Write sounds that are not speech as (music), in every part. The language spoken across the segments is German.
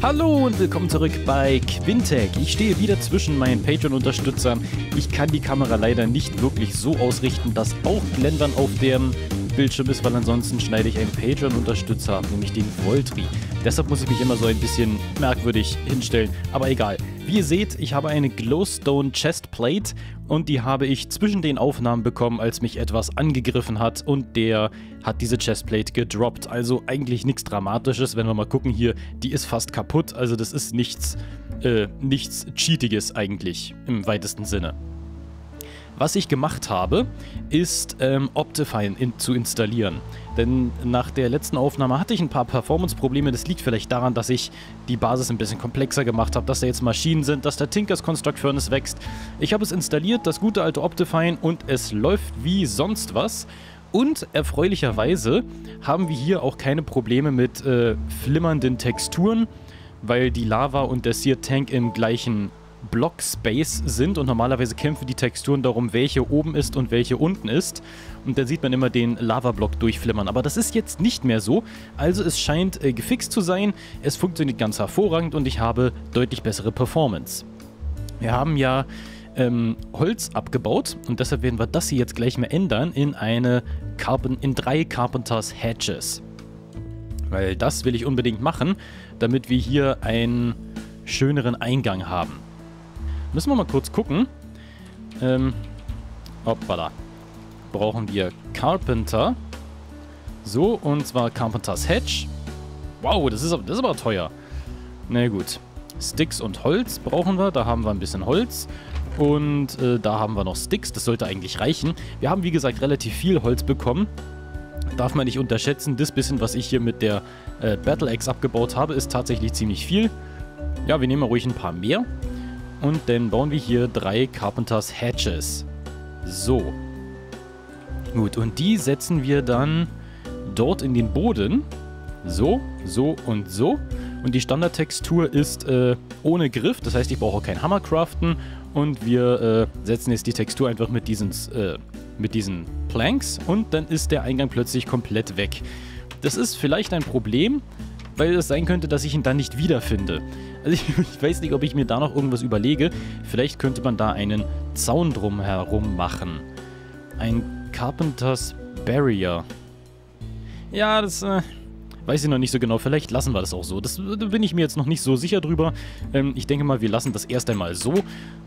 Hallo und willkommen zurück bei Quintec. Ich stehe wieder zwischen meinen Patreon-Unterstützern. Ich kann die Kamera leider nicht wirklich so ausrichten, dass auch Blendern auf dem Bildschirm ist, weil ansonsten schneide ich einen Patreon-Unterstützer ab, nämlich den Voltri. Deshalb muss ich mich immer so ein bisschen merkwürdig hinstellen, aber egal. Wie ihr seht, ich habe eine Glowstone Chestplate und die habe ich zwischen den Aufnahmen bekommen, als mich etwas angegriffen hat und der hat diese Chestplate gedroppt. Also eigentlich nichts Dramatisches, wenn wir mal gucken hier, die ist fast kaputt, also das ist nichts, äh, nichts Cheatiges eigentlich im weitesten Sinne. Was ich gemacht habe, ist ähm, Optifine in, zu installieren. Denn nach der letzten Aufnahme hatte ich ein paar Performance-Probleme. Das liegt vielleicht daran, dass ich die Basis ein bisschen komplexer gemacht habe, dass da jetzt Maschinen sind, dass der Tinkers Construct Furnace wächst. Ich habe es installiert, das gute alte Optifine, und es läuft wie sonst was. Und erfreulicherweise haben wir hier auch keine Probleme mit äh, flimmernden Texturen, weil die Lava und der Seared Tank im gleichen Block-Space sind und normalerweise kämpfen die Texturen darum, welche oben ist und welche unten ist. Und dann sieht man immer den Lava-Block durchflimmern. Aber das ist jetzt nicht mehr so. Also es scheint äh, gefixt zu sein. Es funktioniert ganz hervorragend und ich habe deutlich bessere Performance. Wir haben ja ähm, Holz abgebaut und deshalb werden wir das hier jetzt gleich mal ändern in eine Carpen in drei Carpenters Hatches. Weil das will ich unbedingt machen, damit wir hier einen schöneren Eingang haben. Müssen wir mal kurz gucken. Ähm, hoppala. Brauchen wir Carpenter. So, und zwar Carpenters Hedge. Wow, das ist, das ist aber teuer. Na gut. Sticks und Holz brauchen wir. Da haben wir ein bisschen Holz. Und äh, da haben wir noch Sticks. Das sollte eigentlich reichen. Wir haben, wie gesagt, relativ viel Holz bekommen. Darf man nicht unterschätzen. Das bisschen, was ich hier mit der äh, Battle Axe abgebaut habe, ist tatsächlich ziemlich viel. Ja, wir nehmen ruhig ein paar mehr. Und dann bauen wir hier drei Carpenters Hatches. So. Gut, und die setzen wir dann dort in den Boden. So, so und so. Und die Standardtextur ist äh, ohne Griff, das heißt, ich brauche keinen Hammer craften. Und wir äh, setzen jetzt die Textur einfach mit diesen, äh, mit diesen Planks und dann ist der Eingang plötzlich komplett weg. Das ist vielleicht ein Problem, weil es sein könnte, dass ich ihn dann nicht wiederfinde. Also ich, (laughs) ich, weiß nicht, ob ich mir da noch irgendwas überlege. Vielleicht könnte man da einen Zaun drumherum machen. Ein Carpenter's Barrier. Ja, das äh, weiß ich noch nicht so genau. Vielleicht lassen wir das auch so. Das, da bin ich mir jetzt noch nicht so sicher drüber. Ähm, ich denke mal, wir lassen das erst einmal so.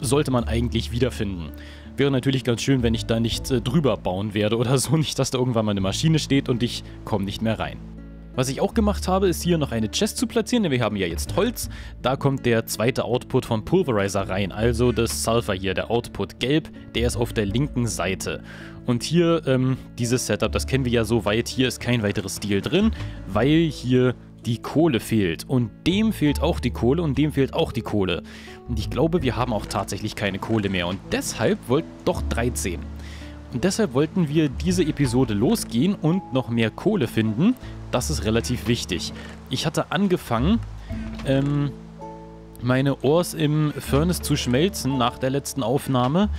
Sollte man eigentlich wiederfinden. Wäre natürlich ganz schön, wenn ich da nicht äh, drüber bauen werde oder so. (laughs) Nicht, dass da irgendwann mal eine Maschine steht und ich komme nicht mehr rein. Was ich auch gemacht habe, ist hier noch eine Chest zu platzieren, denn wir haben ja jetzt Holz. Da kommt der zweite Output vom Pulverizer rein, also das Sulfur hier, der Output gelb, der ist auf der linken Seite. Und hier ähm, dieses Setup, das kennen wir ja so weit, hier ist kein weiteres Stil drin, weil hier die Kohle fehlt. Und dem fehlt auch die Kohle und dem fehlt auch die Kohle. Und ich glaube, wir haben auch tatsächlich keine Kohle mehr und deshalb wollt doch 13. Und deshalb wollten wir diese Episode losgehen und noch mehr Kohle finden. Das ist relativ wichtig. Ich hatte angefangen, ähm, meine Ores im Furnace zu schmelzen nach der letzten Aufnahme.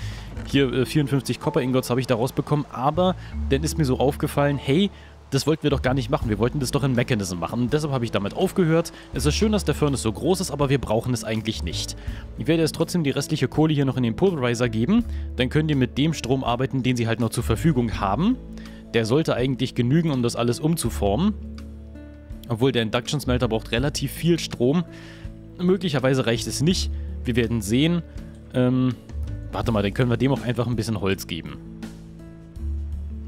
Hier äh, 54 Copper Ingots habe ich da rausbekommen, aber dann ist mir so aufgefallen, hey, das wollten wir doch gar nicht machen. Wir wollten das doch in Mechanism machen. Und deshalb habe ich damit aufgehört. Es ist schön, dass der Furnace so groß ist, aber wir brauchen es eigentlich nicht. Ich werde jetzt trotzdem die restliche Kohle hier noch in den Pulverizer geben. Dann könnt ihr mit dem Strom arbeiten, den sie halt noch zur Verfügung haben. Der sollte eigentlich genügen, um das alles umzuformen. Obwohl der Induction Smelter braucht relativ viel Strom. Möglicherweise reicht es nicht. Wir werden sehen. Ähm, warte mal, dann können wir dem auch einfach ein bisschen Holz geben.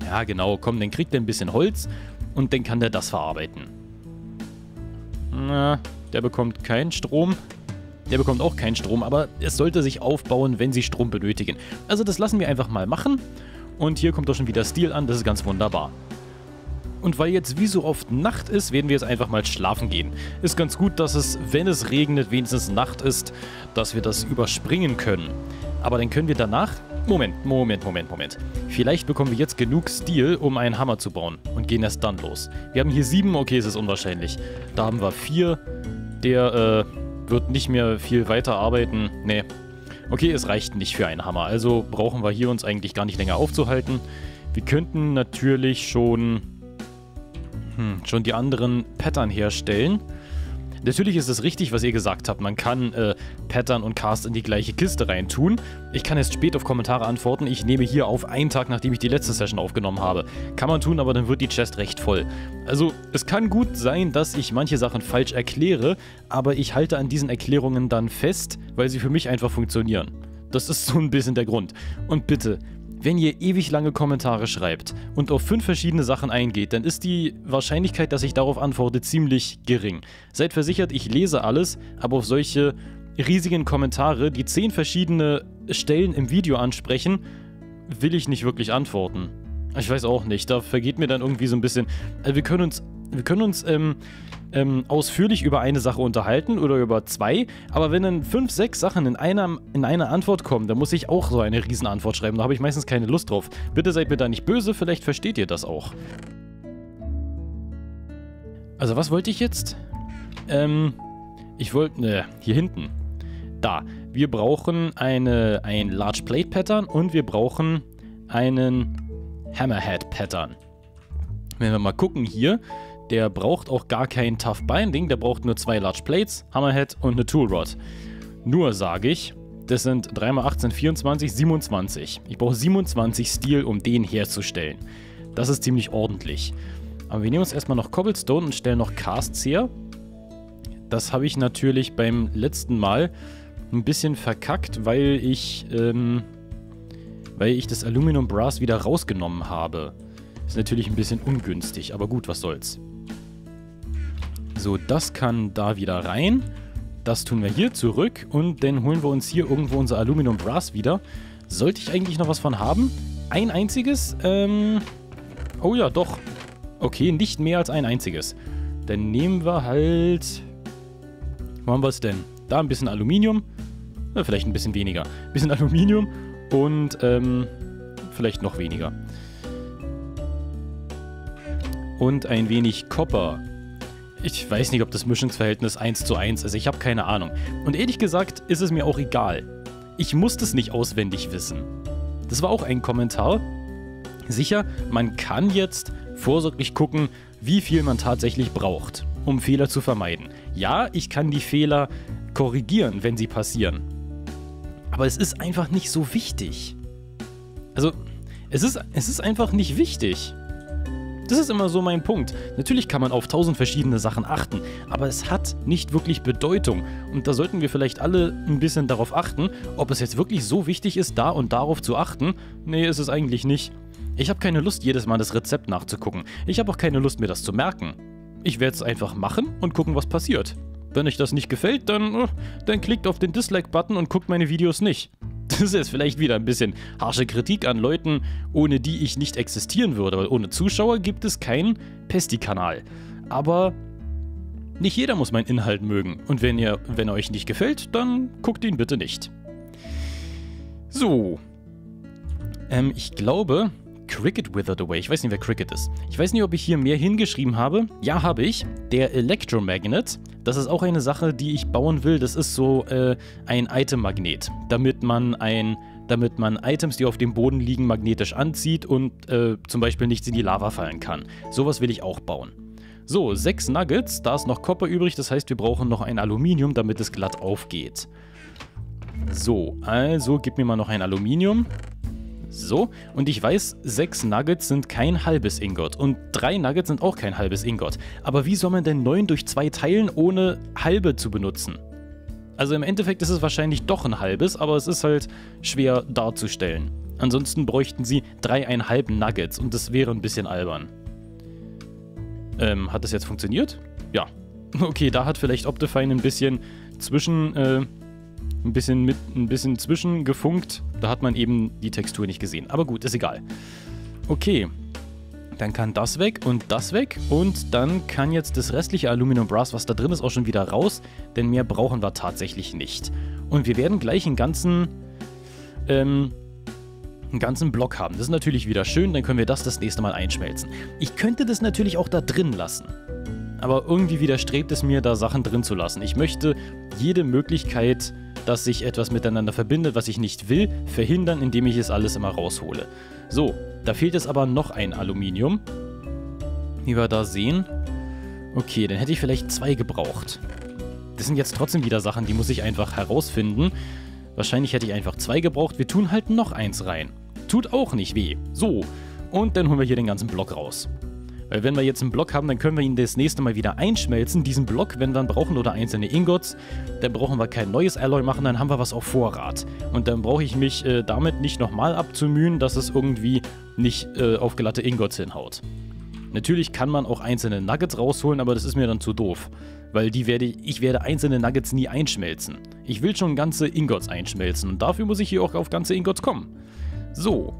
Ja, genau, komm, dann kriegt er ein bisschen Holz und dann kann der das verarbeiten. Na, der bekommt keinen Strom. Der bekommt auch keinen Strom, aber es sollte sich aufbauen, wenn sie Strom benötigen. Also das lassen wir einfach mal machen. Und hier kommt doch schon wieder Stil an, das ist ganz wunderbar. Und weil jetzt wie so oft Nacht ist, werden wir jetzt einfach mal schlafen gehen. Ist ganz gut, dass es, wenn es regnet, wenigstens Nacht ist, dass wir das überspringen können. Aber dann können wir danach Moment, Moment, Moment, Moment. Vielleicht bekommen wir jetzt genug Stil, um einen Hammer zu bauen und gehen erst dann los. Wir haben hier sieben, okay, es ist unwahrscheinlich. Da haben wir vier. Der äh, wird nicht mehr viel weiter arbeiten. Nee. Okay, es reicht nicht für einen Hammer, also brauchen wir hier uns eigentlich gar nicht länger aufzuhalten. Wir könnten natürlich schon, hm, schon die anderen Pattern herstellen. Natürlich ist es richtig, was ihr gesagt habt. Man kann äh, Pattern und Cast in die gleiche Kiste reintun. Ich kann erst spät auf Kommentare antworten. Ich nehme hier auf einen Tag, nachdem ich die letzte Session aufgenommen habe. Kann man tun, aber dann wird die Chest recht voll. Also, es kann gut sein, dass ich manche Sachen falsch erkläre, aber ich halte an diesen Erklärungen dann fest, weil sie für mich einfach funktionieren. Das ist so ein bisschen der Grund. Und bitte, wenn ihr ewig lange Kommentare schreibt und auf fünf verschiedene Sachen eingeht, dann ist die Wahrscheinlichkeit, dass ich darauf antworte, ziemlich gering. Seid versichert, ich lese alles, aber auf solche riesigen Kommentare, die zehn verschiedene Stellen im Video ansprechen, will ich nicht wirklich antworten. Ich weiß auch nicht, da vergeht mir dann irgendwie so ein bisschen. Also wir können uns, wir können uns ähm, ähm, ausführlich über eine Sache unterhalten oder über zwei, aber wenn dann fünf, sechs Sachen in einer, in einer Antwort kommen, dann muss ich auch so eine Riesenantwort schreiben. Da habe ich meistens keine Lust drauf. Bitte seid mir da nicht böse, vielleicht versteht ihr das auch. Also was wollte ich jetzt? Ähm, ich wollte, ne, hier hinten. Da. Wir brauchen eine, ein Large Plate Pattern und wir brauchen einen Hammerhead Pattern. Wenn wir mal gucken hier, der braucht auch gar kein Tough Binding, der braucht nur zwei Large Plates, Hammerhead und eine Tool Rod. Nur sage ich, das sind 3x18, 24, 27. Ich brauche 27 Steel, um den herzustellen. Das ist ziemlich ordentlich. Aber wir nehmen uns erstmal noch Cobblestone und stellen noch Casts her. Das habe ich natürlich beim letzten Mal ein bisschen verkackt, weil ich, ähm, weil ich das Aluminum Brass wieder rausgenommen habe. Ist natürlich ein bisschen ungünstig, aber gut, was soll's. So, das kann da wieder rein. Das tun wir hier zurück und dann holen wir uns hier irgendwo unser Aluminum Brass wieder. Sollte ich eigentlich noch was von haben? Ein einziges? Ähm, oh ja, doch. Okay, nicht mehr als ein einziges. Dann nehmen wir halt... Wo haben wir es denn? Da ein bisschen Aluminium. Ja, vielleicht ein bisschen weniger. Ein bisschen (laughs) Aluminium und ähm, vielleicht noch weniger. Und ein wenig Copper. Ich weiß nicht, ob das Mischungsverhältnis 1 zu 1 ist. Ich habe keine Ahnung. Und ehrlich gesagt ist es mir auch egal. Ich muss das nicht auswendig wissen. Das war auch ein Kommentar. Sicher, man kann jetzt vorsorglich gucken, wie viel man tatsächlich braucht, um Fehler zu vermeiden. Ja, ich kann die Fehler korrigieren, wenn sie passieren. Aber es ist einfach nicht so wichtig. Also, es ist, es ist einfach nicht wichtig. Das ist immer so mein Punkt. Natürlich kann man auf tausend verschiedene Sachen achten, aber es hat nicht wirklich Bedeutung. Und da sollten wir vielleicht alle ein bisschen darauf achten, ob es jetzt wirklich so wichtig ist, da und darauf zu achten. Nee, ist es eigentlich nicht. Ich habe keine Lust, jedes Mal das Rezept nachzugucken. Ich habe auch keine Lust, mir das zu merken. Ich werde es einfach machen und gucken, was passiert. Wenn euch das nicht gefällt, dann, äh, dann klickt auf den Dislike-Button und guckt meine Videos nicht. Das ist jetzt vielleicht wieder ein bisschen harsche Kritik an Leuten, ohne die ich nicht existieren würde, weil ohne Zuschauer gibt es keinen Pesti-Kanal. Aber nicht jeder muss meinen Inhalt mögen. Und wenn, ihr, wenn er euch nicht gefällt, dann guckt ihn bitte nicht. So. Ähm, ich glaube, Cricket withered away. Ich weiß nicht, wer Cricket ist. Ich weiß nicht, ob ich hier mehr hingeschrieben habe. Ja, habe ich. Der Electromagnet. Das ist auch eine Sache, die ich bauen will. Das ist so äh, ein Item-Magnet, damit man ein damit man Items, die auf dem Boden liegen, magnetisch anzieht und äh, zum Beispiel nichts in die Lava fallen kann. Sowas will ich auch bauen. So, sechs Nuggets, da ist noch Copper übrig, das heißt, wir brauchen noch ein Aluminium, damit es glatt aufgeht. So, also gib mir mal noch ein Aluminium. So, und ich weiß, sechs Nuggets sind kein halbes Ingot und drei Nuggets sind auch kein halbes Ingot. Aber wie soll man denn neun durch zwei teilen, ohne halbe zu benutzen? Also im Endeffekt ist es wahrscheinlich doch ein halbes, aber es ist halt schwer darzustellen. Ansonsten bräuchten sie dreieinhalb Nuggets und das wäre ein bisschen albern. Ähm, hat das jetzt funktioniert? Ja. (laughs) Okay, da hat vielleicht Optifine ein bisschen zwischen, äh, ein bisschen mit, ein bisschen zwischengefunkt. Da hat man eben die Textur nicht gesehen. Aber gut, ist egal. Okay. Dann kann das weg und das weg. Und dann kann jetzt das restliche Aluminum Brass, was da drin ist, auch schon wieder raus. Denn mehr brauchen wir tatsächlich nicht. Und wir werden gleich einen ganzen, ähm, einen ganzen Block haben. Das ist natürlich wieder schön, dann können wir das das nächste Mal einschmelzen. Ich könnte das natürlich auch da drin lassen. Aber irgendwie widerstrebt es mir, da Sachen drin zu lassen. Ich möchte jede Möglichkeit dass sich etwas miteinander verbindet, was ich nicht will, verhindern, indem ich es alles immer raushole. So, da fehlt es aber noch ein Aluminium. Wie wir da sehen. Okay, dann hätte ich vielleicht zwei gebraucht. Das sind jetzt trotzdem wieder Sachen, die muss ich einfach herausfinden. Wahrscheinlich hätte ich einfach zwei gebraucht. Wir tun halt noch eins rein. Tut auch nicht weh. So. Und dann holen wir hier den ganzen Block raus. Weil wenn wir jetzt einen Block haben, dann können wir ihn das nächste Mal wieder einschmelzen. Diesen Block, wenn wir ihn brauchen, oder einzelne Ingots, dann brauchen wir kein neues Alloy machen, dann haben wir was auf Vorrat. Und dann brauche ich mich äh, damit nicht nochmal abzumühen, dass es irgendwie nicht äh, auf glatte Ingots hinhaut. Natürlich kann man auch einzelne Nuggets rausholen, aber das ist mir dann zu doof. Weil die werde ich werde einzelne Nuggets nie einschmelzen. Ich will schon ganze Ingots einschmelzen und dafür muss ich hier auch auf ganze Ingots kommen. So,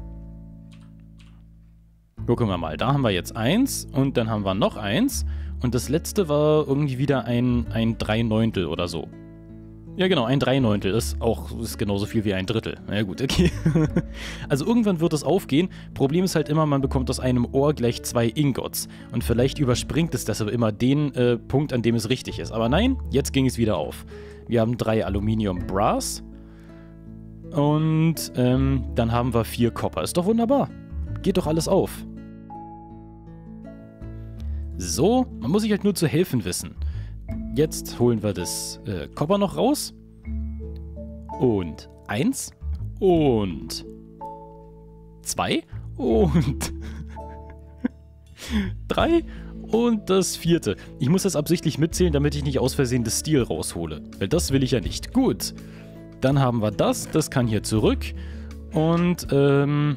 Gucken wir mal, da haben wir jetzt eins und dann haben wir noch eins. Und das letzte war irgendwie wieder ein, ein Drei Neuntel oder so. Ja genau, ein Drei Neuntel ist auch ist genauso viel wie ein Drittel. Na ja, gut, okay. (laughs) also irgendwann wird es aufgehen. Problem ist halt immer, man bekommt aus einem Ohr gleich zwei Ingots. Und vielleicht überspringt es deshalb immer den äh, Punkt, an dem es richtig ist. Aber nein, jetzt ging es wieder auf. Wir haben drei Aluminium Brass. Und ähm, dann haben wir vier Copper. Ist doch wunderbar. Geht doch alles auf. So, man muss sich halt nur zu helfen wissen. Jetzt holen wir das äh, Copper noch raus. Und eins. Und zwei. Und (laughs) drei. Und das vierte. Ich muss das absichtlich mitzählen, damit ich nicht aus Versehen das Stil raushole. Weil das will ich ja nicht. Gut. Dann haben wir das. Das kann hier zurück. Und ähm,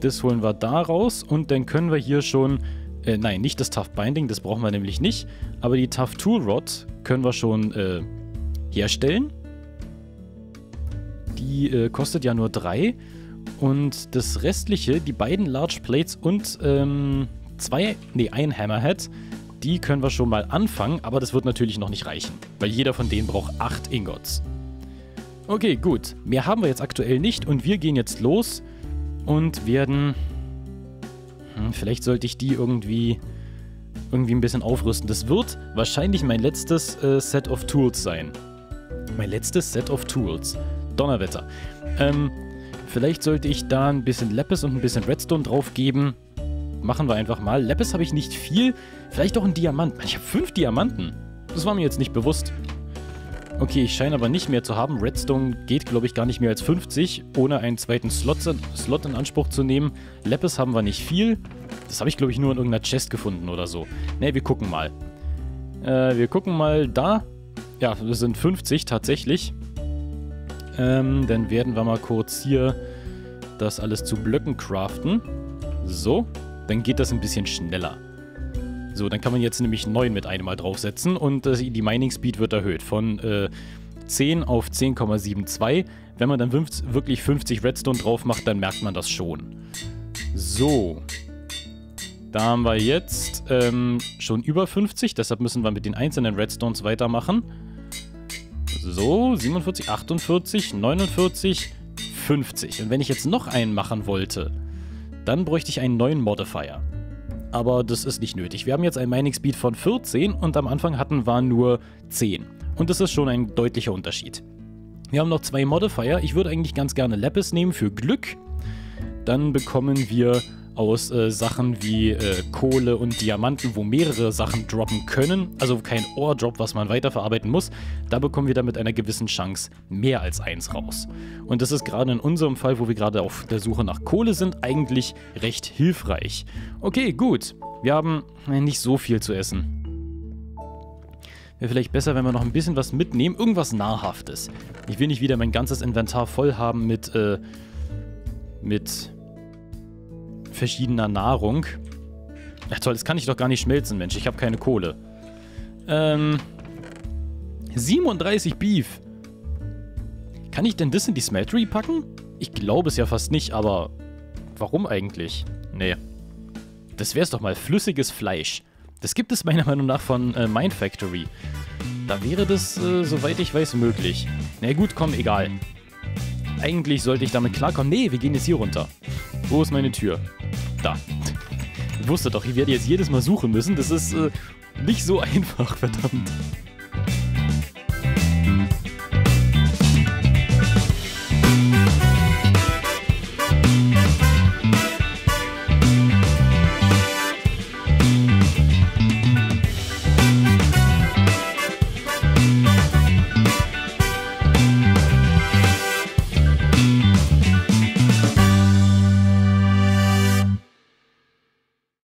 das holen wir da raus. Und dann können wir hier schon äh, nein, nicht das Tough Binding, das brauchen wir nämlich nicht. Aber die Tough Tool Rod können wir schon äh, herstellen. Die äh, kostet ja nur 3. Und das restliche, die beiden Large Plates und ähm, zwei, nee, ein Hammerhead, die können wir schon mal anfangen, aber das wird natürlich noch nicht reichen, weil jeder von denen braucht 8 Ingots. Okay, gut. Mehr haben wir jetzt aktuell nicht und wir gehen jetzt los und werden hm, vielleicht sollte ich die irgendwie, irgendwie ein bisschen aufrüsten. Das wird wahrscheinlich mein letztes äh, Set of Tools sein. Mein letztes Set of Tools. Donnerwetter. Ähm, vielleicht sollte ich da ein bisschen Lapis und ein bisschen Redstone drauf geben. Machen wir einfach mal. Lapis habe ich nicht viel. Vielleicht auch ein Diamant. Ich habe fünf Diamanten. Das war mir jetzt nicht bewusst. Okay, ich scheine aber nicht mehr zu haben. Redstone geht, glaube ich, gar nicht mehr als 50, ohne einen zweiten Slot, Slot in Anspruch zu nehmen. Lapis haben wir nicht viel. Das habe ich, glaube ich, nur in irgendeiner Chest gefunden oder so. Ne, wir gucken mal. Äh, wir gucken mal da. Ja, das sind 50 tatsächlich. Ähm, dann werden wir mal kurz hier das alles zu Blöcken craften. So, dann geht das ein bisschen schneller. So, dann kann man jetzt nämlich 9 mit einem Mal draufsetzen und äh, die Mining Speed wird erhöht von äh, 10 auf 10,72. Wenn man dann 50, wirklich 50 Redstone drauf macht, dann merkt man das schon. So. Da haben wir jetzt ähm, schon über 50, deshalb müssen wir mit den einzelnen Redstones weitermachen. So, 47, 48, 49, 50. Und wenn ich jetzt noch einen machen wollte, dann bräuchte ich einen neuen Modifier aber das ist nicht nötig. Wir haben jetzt ein Mining Speed von 14 und am Anfang hatten wir nur 10. Und das ist schon ein deutlicher Unterschied. Wir haben noch zwei Modifier. Ich würde eigentlich ganz gerne Lapis nehmen für Glück. Dann bekommen wir aus äh, Sachen wie äh, Kohle und Diamanten, wo mehrere Sachen droppen können, also kein Ore-Drop, was man weiterverarbeiten muss, da bekommen wir dann mit einer gewissen Chance mehr als eins raus. Und das ist gerade in unserem Fall, wo wir gerade auf der Suche nach Kohle sind, eigentlich recht hilfreich. Okay, gut. Wir haben äh, nicht so viel zu essen. Wäre vielleicht besser, wenn wir noch ein bisschen was mitnehmen. Irgendwas Nahrhaftes. Ich will nicht wieder mein ganzes Inventar voll haben mit, äh, mit verschiedener Nahrung. Ach toll, das kann ich doch gar nicht schmelzen, Mensch. Ich habe keine Kohle. Ähm. 37 Beef. Kann ich denn das in die Smeltery packen? Ich glaube es ja fast nicht, aber warum eigentlich? Nee. Das wäre es doch mal. Flüssiges Fleisch. Das gibt es meiner Meinung nach von äh, Mind Factory. Da wäre das, äh, soweit ich weiß, möglich. Na nee, gut, komm, egal. Eigentlich sollte ich damit klarkommen. Nee, wir gehen jetzt hier runter. Wo ist meine Tür? Da. Ich wusste doch, ich werde jetzt jedes Mal suchen müssen. Das ist äh, nicht so (laughs) einfach, verdammt.